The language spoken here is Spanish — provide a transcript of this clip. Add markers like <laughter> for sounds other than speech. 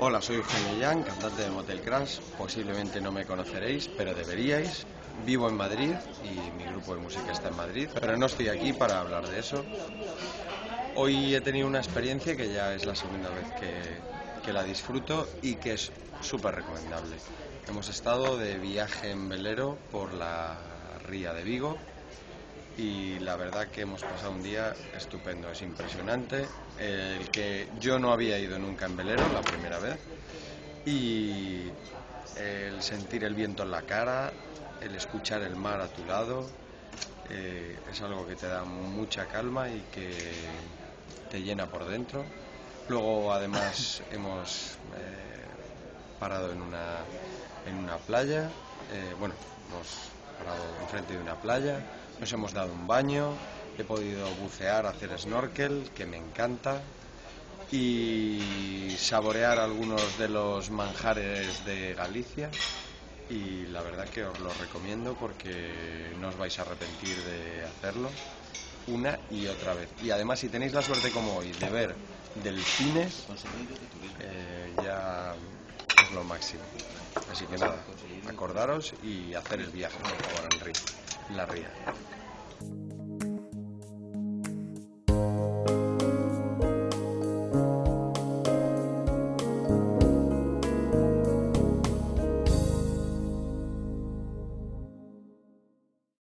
Hola, soy Eugenio Yang, cantante de Motel Crash. Posiblemente no me conoceréis, pero deberíais. Vivo en Madrid y mi grupo de música está en Madrid, pero no estoy aquí para hablar de eso. Hoy he tenido una experiencia que ya es la segunda vez que, que la disfruto y que es súper recomendable. Hemos estado de viaje en velero por la ría de Vigo y la verdad que hemos pasado un día estupendo, es impresionante, el que yo no había ido nunca en velero, la primera vez, y el sentir el viento en la cara, el escuchar el mar a tu lado, eh, es algo que te da mucha calma y que te llena por dentro. Luego además <laughs> hemos eh, parado en una, en una playa, eh, bueno, hemos parado enfrente de una playa, nos hemos dado un baño, he podido bucear, hacer snorkel, que me encanta, y saborear algunos de los manjares de Galicia. Y la verdad que os lo recomiendo porque no os vais a arrepentir de hacerlo una y otra vez. Y además, si tenéis la suerte como hoy de ver delfines, eh, ya es lo máximo. Así que nada, acordaros y hacer el viaje, por favor, en la ría.